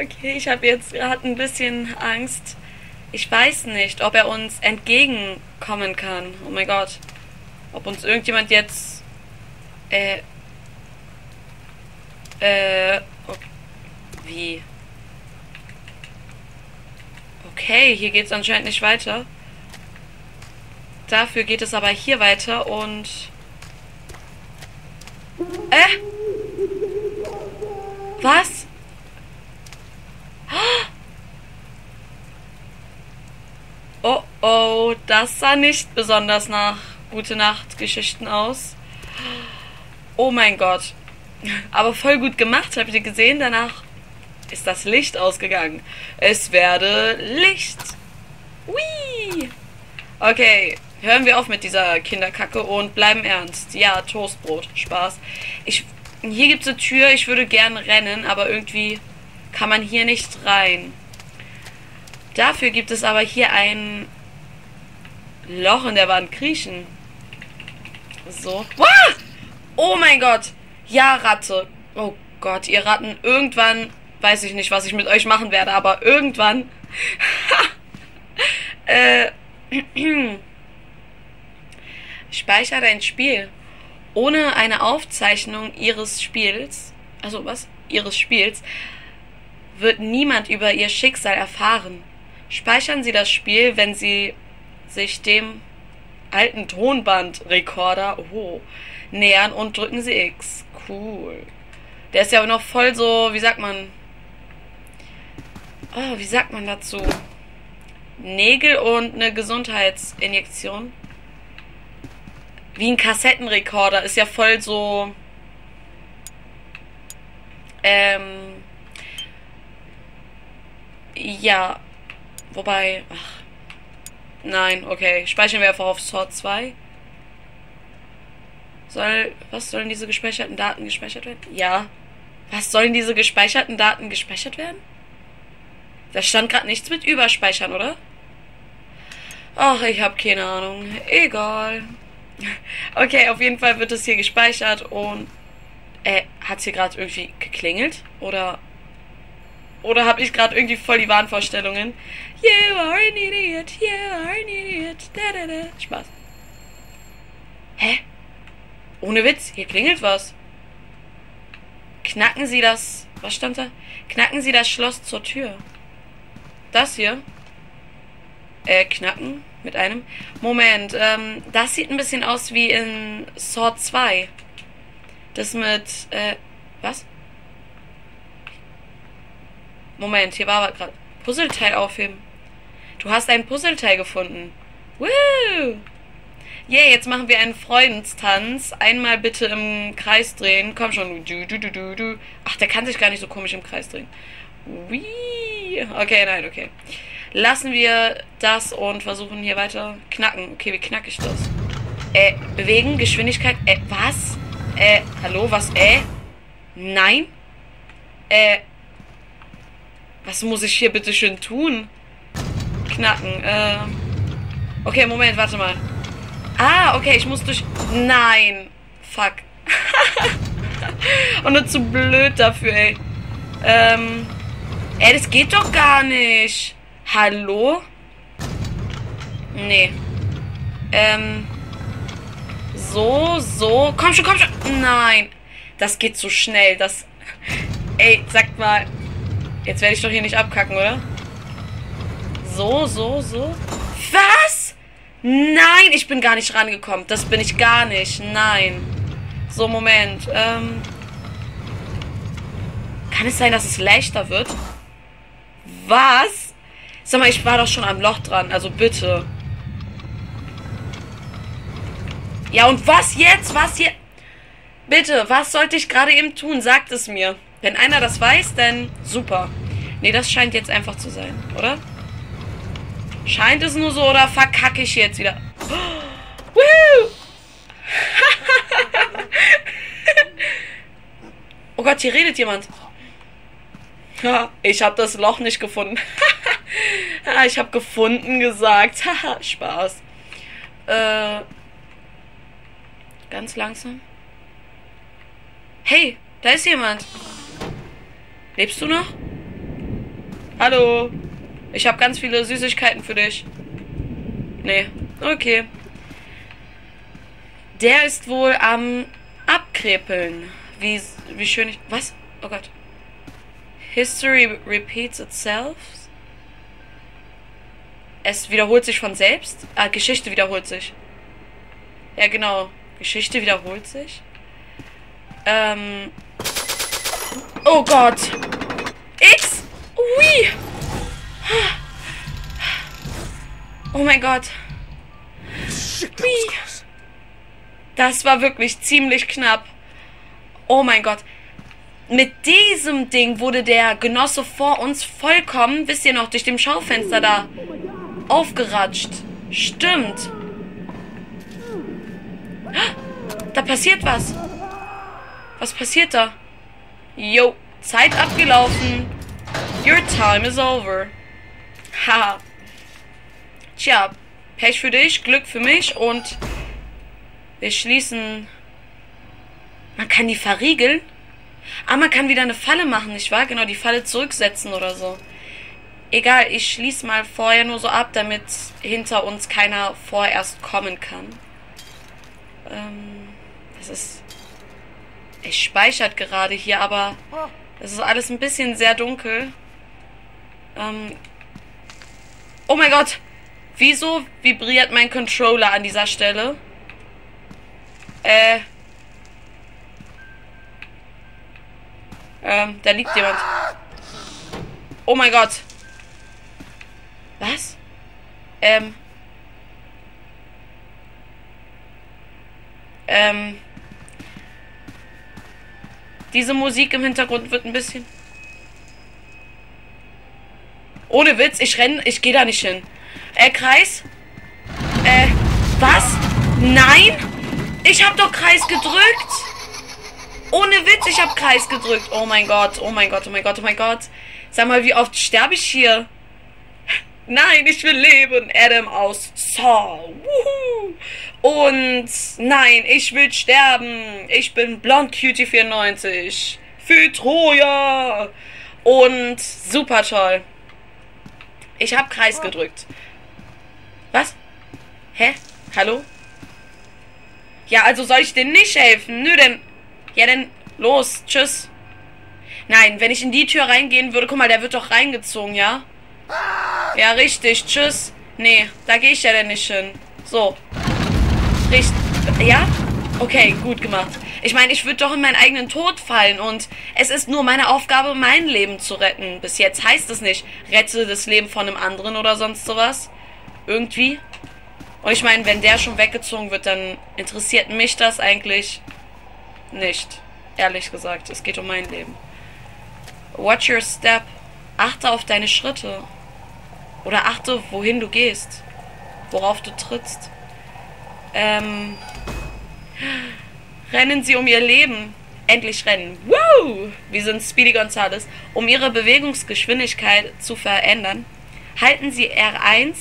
Okay, ich habe jetzt gerade ein bisschen Angst. Ich weiß nicht, ob er uns entgegenkommen kann. Oh mein Gott. Ob uns irgendjemand jetzt. Äh. Äh. Okay. Wie? Okay, hier geht es anscheinend nicht weiter. Dafür geht es aber hier weiter und... Äh? Was? Oh oh, das sah nicht besonders nach Gute Nacht Geschichten aus. Oh mein Gott. Aber voll gut gemacht, habt ihr gesehen? Danach ist das Licht ausgegangen. Es werde Licht. Whee! Okay, hören wir auf mit dieser Kinderkacke und bleiben ernst. Ja, Toastbrot, Spaß. Ich, hier gibt es eine Tür, ich würde gern rennen, aber irgendwie kann man hier nicht rein. Dafür gibt es aber hier ein Loch in der Wand kriechen. So. Ah! Oh mein Gott. Ja, Ratte. Oh Gott, ihr Ratten. Irgendwann weiß ich nicht, was ich mit euch machen werde, aber irgendwann. äh. Speicher dein Spiel. Ohne eine Aufzeichnung ihres Spiels, also was? Ihres Spiels, wird niemand über ihr Schicksal erfahren. Speichern Sie das Spiel, wenn Sie sich dem alten Tonbandrekorder oh, nähern und drücken Sie X. Cool. Der ist ja noch voll so, wie sagt man? Oh, wie sagt man dazu? Nägel und eine Gesundheitsinjektion. Wie ein Kassettenrekorder. Ist ja voll so. Ähm. Ja. Wobei. Ach. Nein, okay. Speichern wir einfach auf Sword 2. Soll. Was sollen diese gespeicherten Daten gespeichert werden? Ja. Was sollen diese gespeicherten Daten gespeichert werden? Da stand gerade nichts mit Überspeichern, oder? Ach, ich habe keine Ahnung. Egal. Okay, auf jeden Fall wird es hier gespeichert und äh, hat hier gerade irgendwie geklingelt oder oder habe ich gerade irgendwie voll die Wahnvorstellungen? You are an idiot, you are an idiot. Da, da, da. Spaß. Hä? Ohne Witz, hier klingelt was. Knacken Sie das. Was stand da? Knacken Sie das Schloss zur Tür. Das hier. Äh, knacken mit einem. Moment, ähm, das sieht ein bisschen aus wie in Saw 2. Das mit, äh, was? Moment, hier war gerade. Puzzleteil aufheben. Du hast ein Puzzleteil gefunden. Woo! Yeah, jetzt machen wir einen Freudenstanz. Einmal bitte im Kreis drehen. Komm schon. Du, du, du, du, du. Ach, der kann sich gar nicht so komisch im Kreis drehen. Whee. Okay, nein, okay. Lassen wir das und versuchen hier weiter knacken. Okay, wie knacke ich das? Äh, bewegen, Geschwindigkeit. Äh, was? Äh, hallo, was? Äh? Nein? Äh, was muss ich hier bitte schön tun? Knacken, äh. Okay, Moment, warte mal. Ah, okay, ich muss durch. Nein. Fuck. Und nur zu blöd dafür, ey. Ähm. Ey, das geht doch gar nicht. Hallo? Nee. Ähm. So, so. Komm schon, komm schon. Nein. Das geht zu schnell. Das. Ey, sag mal. Jetzt werde ich doch hier nicht abkacken, oder? So, so, so. Was? Nein, ich bin gar nicht rangekommen. Das bin ich gar nicht. Nein. So, Moment. Ähm. Kann es sein, dass es leichter wird? Was? Sag mal, ich war doch schon am Loch dran, also bitte. Ja, und was jetzt? Was hier? Bitte, was sollte ich gerade eben tun? Sagt es mir. Wenn einer das weiß, dann super. Nee, das scheint jetzt einfach zu sein, oder? Scheint es nur so oder verkacke ich jetzt wieder? Oh, oh Gott, hier redet jemand. ich habe das Loch nicht gefunden. ich habe gefunden gesagt. Spaß. Äh, ganz langsam. Hey, da ist jemand. Lebst du noch? Hallo. Ich habe ganz viele Süßigkeiten für dich. Nee. Okay. Der ist wohl am Abkrepeln. Wie, wie schön ich. Was? Oh Gott. History repeats itself. Es wiederholt sich von selbst. Ah, Geschichte wiederholt sich. Ja, genau. Geschichte wiederholt sich. Ähm. Oh Gott. X. Ui. Oh mein Gott. Ui. Das war wirklich ziemlich knapp. Oh mein Gott. Mit diesem Ding wurde der Genosse vor uns vollkommen, wisst ihr noch, durch dem Schaufenster da aufgeratscht. Stimmt. Da passiert was. Was passiert da? Yo, Zeit abgelaufen. Your time is over. Haha. Tja, Pech für dich, Glück für mich und wir schließen. Man kann die verriegeln. Ah, man kann wieder eine Falle machen, nicht wahr? Genau, die Falle zurücksetzen oder so. Egal, ich schließe mal vorher nur so ab, damit hinter uns keiner vorerst kommen kann. Ähm, das ist... Es speichert gerade hier, aber es ist alles ein bisschen sehr dunkel. Ähm, oh mein Gott! Wieso vibriert mein Controller an dieser Stelle? Äh. Ähm, da liegt jemand. Oh mein Gott. Was? Ähm. Ähm. Diese Musik im Hintergrund wird ein bisschen. Ohne Witz, ich renn, ich gehe da nicht hin. Äh, Kreis? Äh, was? Nein? Ich hab doch Kreis gedrückt. Ohne Witz, ich hab Kreis gedrückt. Oh mein Gott, oh mein Gott, oh mein Gott, oh mein Gott. Sag mal, wie oft sterbe ich hier? Nein, ich will leben. Adam aus Saw. Wuhu. Und nein, ich will sterben. Ich bin Blond Cutie 94. Für Troja. Und super toll. Ich hab Kreis gedrückt. Was? Hä? Hallo? Ja, also soll ich denen nicht helfen? Nö, denn. Ja, denn. Los, tschüss. Nein, wenn ich in die Tür reingehen würde, guck mal, der wird doch reingezogen, ja? Ja, richtig, tschüss. Nee, da gehe ich ja denn nicht hin. So. Richtig. Ja? Okay, gut gemacht. Ich meine, ich würde doch in meinen eigenen Tod fallen und es ist nur meine Aufgabe, mein Leben zu retten. Bis jetzt heißt es nicht, rette das Leben von einem anderen oder sonst sowas. Irgendwie. Und ich meine, wenn der schon weggezogen wird, dann interessiert mich das eigentlich nicht. Ehrlich gesagt, es geht um mein Leben. Watch your step. Achte auf deine Schritte. Oder achte, wohin du gehst. Worauf du trittst. Ähm. Rennen sie um ihr Leben. Endlich rennen. Woo! Wir sind Speedy Gonzales. Um ihre Bewegungsgeschwindigkeit zu verändern, halten sie R1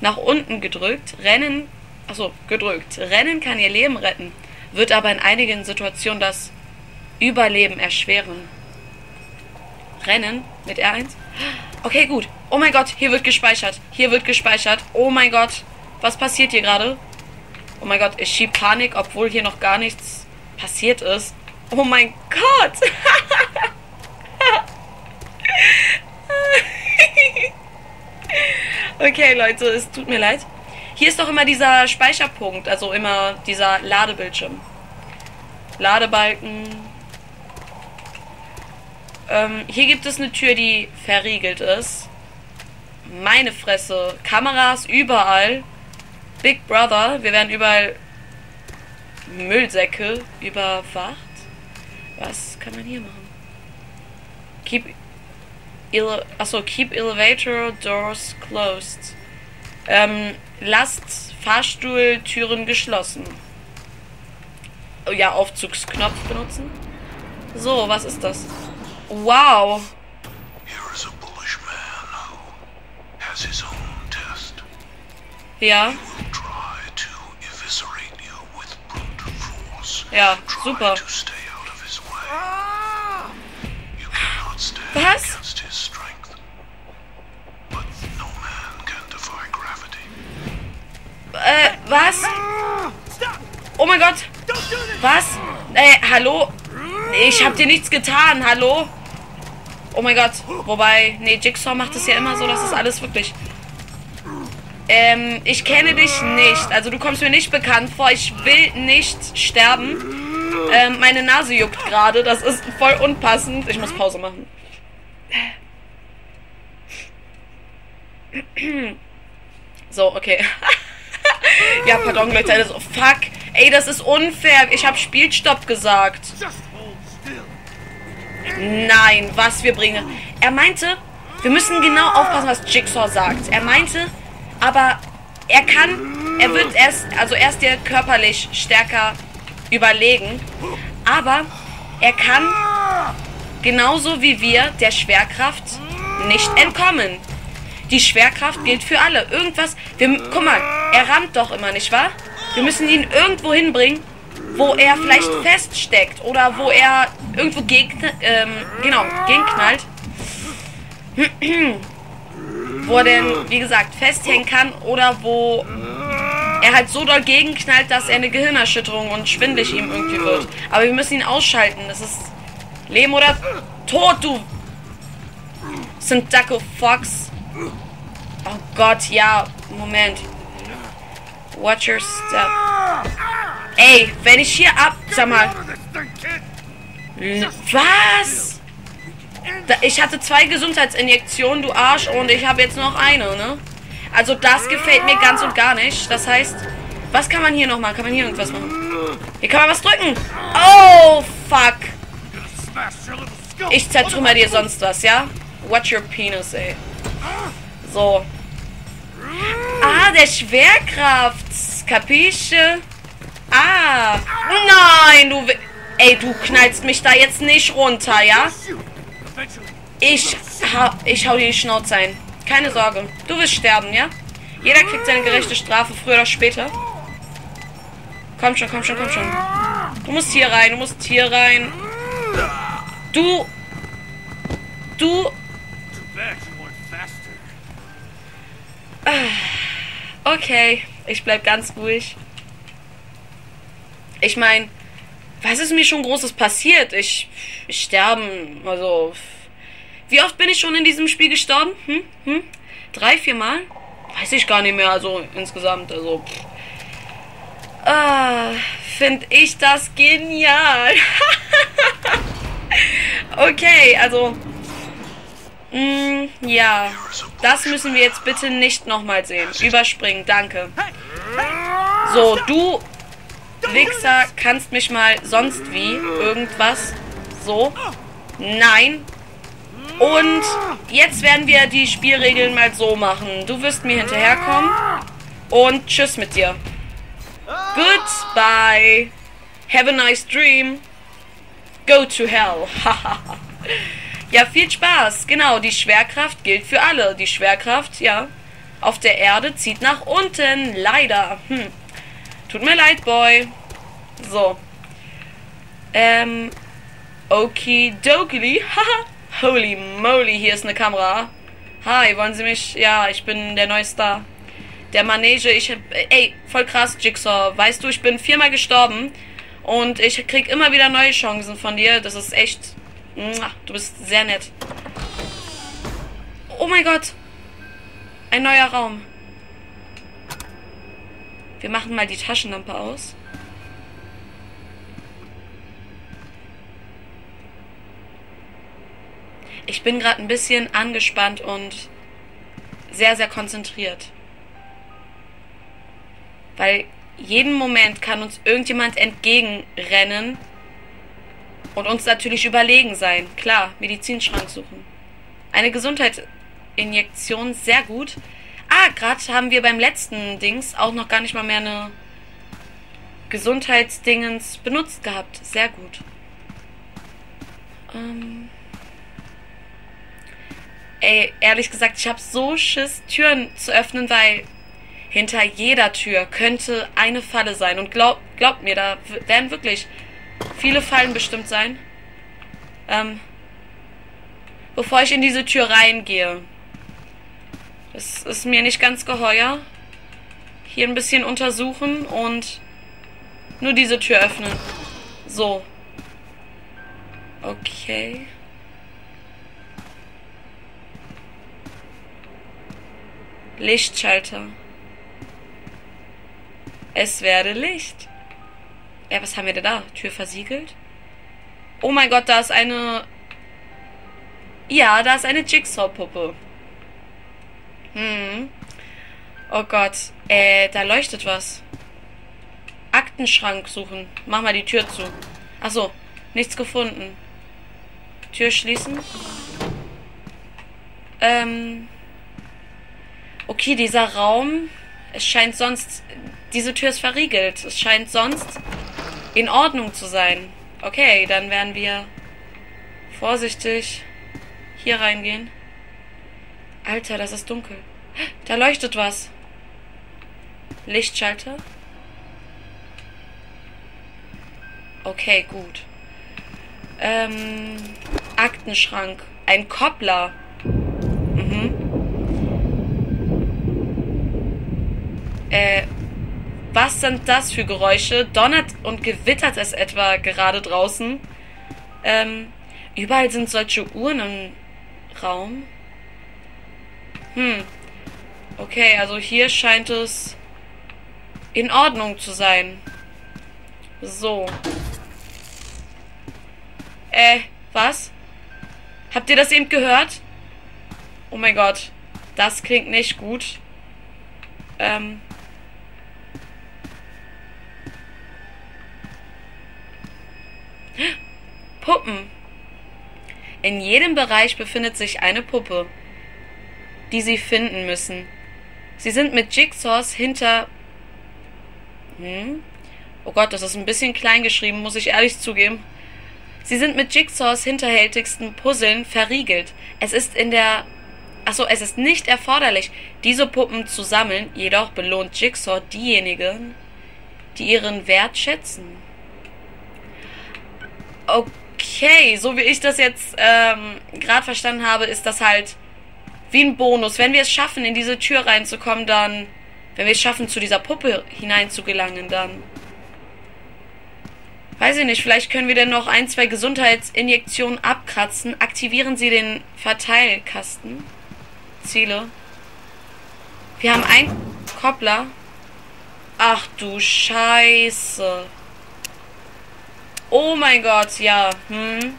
nach unten gedrückt, rennen, achso, gedrückt. Rennen kann ihr Leben retten, wird aber in einigen Situationen das Überleben erschweren. Rennen mit R1? Okay, gut. Oh mein Gott, hier wird gespeichert. Hier wird gespeichert. Oh mein Gott. Was passiert hier gerade? Oh mein Gott, ich schieb Panik, obwohl hier noch gar nichts passiert ist. Oh mein Gott. Okay, Leute, es tut mir leid. Hier ist doch immer dieser Speicherpunkt, also immer dieser Ladebildschirm. Ladebalken. Ähm, hier gibt es eine Tür, die verriegelt ist. Meine Fresse. Kameras überall. Big Brother. Wir werden überall Müllsäcke überwacht. Was kann man hier machen? Keep Ele Achso, keep elevator doors closed. Ähm, lasst Fahrstuhltüren geschlossen. Oh ja, Aufzugsknopf benutzen. So, was ist das? Wow. Ja. Ja, super. Was? Äh, was? Oh mein Gott. Was? Ey, hallo? Ich hab dir nichts getan, hallo? Oh mein Gott. Wobei, nee, Jigsaw macht es ja immer so, dass es alles wirklich ähm, ich kenne dich nicht. Also du kommst mir nicht bekannt vor. Ich will nicht sterben. Ähm, meine Nase juckt gerade. Das ist voll unpassend. Ich muss Pause machen. So, okay. ja, pardon, Leute. Also, fuck. Ey, das ist unfair. Ich habe Spielstopp gesagt. Nein, was wir bringen. Er meinte, wir müssen genau aufpassen, was Jigsaw sagt. Er meinte, aber er kann, er wird erst, also erst dir körperlich stärker überlegen, aber er kann genauso wie wir der Schwerkraft nicht entkommen. Die Schwerkraft gilt für alle. Irgendwas, wir, guck mal, er rammt doch immer, nicht wahr? Wir müssen ihn irgendwo hinbringen, wo er vielleicht feststeckt oder wo er irgendwo gegen, ähm, genau, gegenknallt. wo er denn, wie gesagt, festhängen kann oder wo er halt so doll gegenknallt, dass er eine Gehirnerschütterung und schwindlig ihm irgendwie wird. Aber wir müssen ihn ausschalten. Das ist Leben oder Tod, du Syntaco Fox. Oh Gott, ja. Moment. Watch your step. Ey, wenn ich hier ab... Sag mal. Was? Ich hatte zwei Gesundheitsinjektionen, du Arsch, und ich habe jetzt noch eine, ne? Also das gefällt mir ganz und gar nicht. Das heißt, was kann man hier noch machen? Kann man hier irgendwas machen? Hier kann man was drücken. Oh, fuck. Ich zertrümmer dir sonst was, ja? Watch your penis, ey. So. Ah, der Schwerkraft. Kapische? Ah. Nein, du... Ey, du knallst mich da jetzt nicht runter, ja? Ich, ha ich hau dir die Schnauze ein. Keine Sorge. Du wirst sterben, ja? Jeder kriegt seine gerechte Strafe, früher oder später. Komm schon, komm schon, komm schon. Du musst hier rein, du musst hier rein. Du... Du... Okay, ich bleib ganz ruhig. Ich meine, was ist mir schon Großes passiert? Ich, ich sterben, also... Wie oft bin ich schon in diesem Spiel gestorben? Hm? Hm? Drei, vier Mal? Weiß ich gar nicht mehr, also insgesamt, also... Ah, finde ich das genial. okay, also... Mh, mm, ja, das müssen wir jetzt bitte nicht nochmal sehen. Überspringen, danke. So, du Wichser kannst mich mal sonst wie irgendwas. So. Nein. Und jetzt werden wir die Spielregeln mal so machen. Du wirst mir hinterherkommen. Und tschüss mit dir. Goodbye. Have a nice dream. Go to hell. ja, viel Spaß. Genau, die Schwerkraft gilt für alle. Die Schwerkraft, ja, auf der Erde zieht nach unten. Leider. Hm. Tut mir leid, Boy. So. Ähm. Okidoki. Haha. Holy moly, hier ist eine Kamera. Hi, wollen Sie mich? Ja, ich bin der neue Star. Der Manege, ich hab. Ey, voll krass, Jigsaw. Weißt du, ich bin viermal gestorben. Und ich krieg immer wieder neue Chancen von dir. Das ist echt. Du bist sehr nett. Oh mein Gott. Ein neuer Raum. Wir machen mal die Taschenlampe aus. Ich bin gerade ein bisschen angespannt und sehr, sehr konzentriert. Weil jeden Moment kann uns irgendjemand entgegenrennen und uns natürlich überlegen sein. Klar, Medizinschrank suchen. Eine Gesundheitsinjektion, sehr gut. Gerade haben wir beim letzten Dings auch noch gar nicht mal mehr eine Gesundheitsdingens benutzt gehabt. Sehr gut. Ähm Ey, ehrlich gesagt, ich habe so Schiss, Türen zu öffnen, weil hinter jeder Tür könnte eine Falle sein. Und glaub, glaubt mir, da werden wirklich viele Fallen bestimmt sein. Ähm, bevor ich in diese Tür reingehe. Das ist mir nicht ganz geheuer. Hier ein bisschen untersuchen und nur diese Tür öffnen. So. Okay. Lichtschalter. Es werde Licht. Ja, was haben wir denn da? Tür versiegelt? Oh mein Gott, da ist eine... Ja, da ist eine Jigsaw-Puppe. Hm. Oh Gott. Äh, da leuchtet was. Aktenschrank suchen. Mach mal die Tür zu. Achso, nichts gefunden. Tür schließen. Ähm. Okay, dieser Raum. Es scheint sonst. Diese Tür ist verriegelt. Es scheint sonst in Ordnung zu sein. Okay, dann werden wir vorsichtig hier reingehen. Alter, das ist dunkel. Da leuchtet was. Lichtschalter. Okay, gut. Ähm, Aktenschrank. Ein Koppler. Mhm. Äh, was sind das für Geräusche? Donnert und gewittert es etwa gerade draußen? Ähm, überall sind solche Uhren im Raum. Hm. Okay, also hier scheint es in Ordnung zu sein. So. Äh, was? Habt ihr das eben gehört? Oh mein Gott. Das klingt nicht gut. Ähm. Puppen. In jedem Bereich befindet sich eine Puppe, die Sie finden müssen. Sie sind mit Jigsaws hinter... Hm? Oh Gott, das ist ein bisschen klein geschrieben, muss ich ehrlich zugeben. Sie sind mit Jigsaws hinterhältigsten Puzzeln verriegelt. Es ist in der... Achso, es ist nicht erforderlich, diese Puppen zu sammeln, jedoch belohnt Jigsaw diejenigen, die ihren Wert schätzen. Okay, so wie ich das jetzt ähm, gerade verstanden habe, ist das halt wie ein Bonus. Wenn wir es schaffen, in diese Tür reinzukommen, dann... Wenn wir es schaffen, zu dieser Puppe hineinzugelangen, dann... Weiß ich nicht, vielleicht können wir denn noch ein, zwei Gesundheitsinjektionen abkratzen. Aktivieren Sie den Verteilkasten. Ziele. Wir haben einen Koppler. Ach du Scheiße. Oh mein Gott, ja. Hm.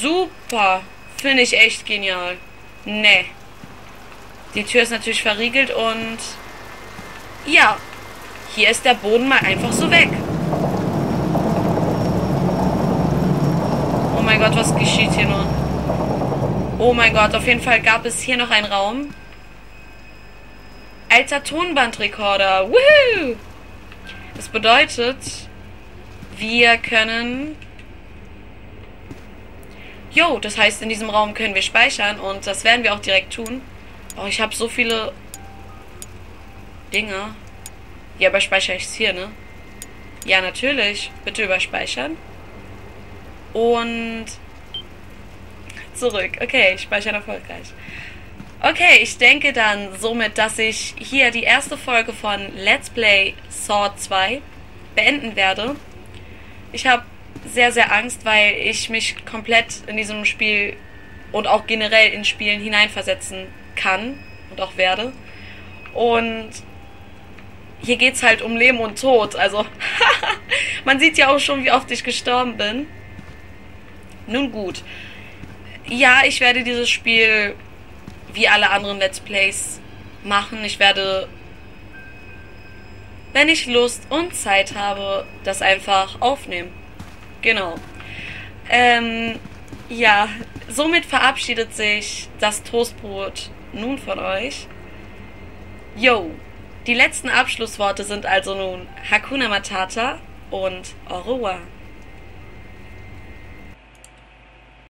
Super. Finde ich echt genial. Nee. Die Tür ist natürlich verriegelt und... Ja. Hier ist der Boden mal einfach so weg. Oh mein Gott, was geschieht hier nur? Oh mein Gott, auf jeden Fall gab es hier noch einen Raum. Alter Tonbandrekorder. Woohoo! Das bedeutet, wir können... Jo, das heißt, in diesem Raum können wir speichern und das werden wir auch direkt tun. Oh, ich habe so viele Dinge. Ja, aber speichere ich es hier, ne? Ja, natürlich. Bitte überspeichern. Und zurück. Okay, ich speichere erfolgreich. Okay, ich denke dann somit, dass ich hier die erste Folge von Let's Play Saw 2 beenden werde. Ich habe sehr, sehr Angst, weil ich mich komplett in diesem Spiel und auch generell in Spielen hineinversetzen kann und auch werde. Und hier geht es halt um Leben und Tod. Also, man sieht ja auch schon, wie oft ich gestorben bin. Nun gut. Ja, ich werde dieses Spiel wie alle anderen Let's Plays machen. Ich werde wenn ich Lust und Zeit habe, das einfach aufnehmen. Genau. Ähm, ja, somit verabschiedet sich das Toastbrot nun von euch. Yo, die letzten Abschlussworte sind also nun Hakuna Matata und Au revoir.